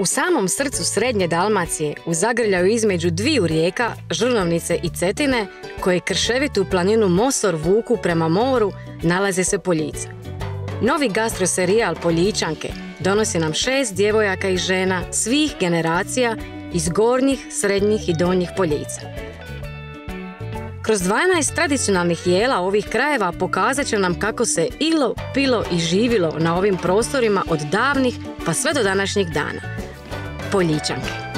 U samom srcu srednje Dalmacije, u zagrljaju između dviju rijeka, Žrnovnice i Cetine, koje krševitu planinu Mosor vuku prema moru, nalaze se Poljica. Novi gastroserijal Poljičanke donosi nam šest djevojaka i žena svih generacija iz gornjih, srednjih i donjih Poljica. Kroz 12 tradicionalnih jela ovih krajeva pokazat će nam kako se ilo, pilo i živilo na ovim prostorima od davnih pa sve do današnjih dana. Poljičanke.